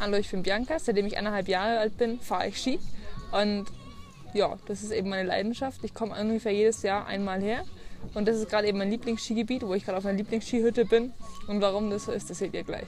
Hallo, ich bin Bianca. Seitdem ich eineinhalb Jahre alt bin, fahre ich Ski. Und ja, das ist eben meine Leidenschaft. Ich komme ungefähr jedes Jahr einmal her. Und das ist gerade eben mein Lieblingsskigebiet, wo ich gerade auf meiner Lieblingsskihütte bin. Und warum das so ist, das seht ihr gleich.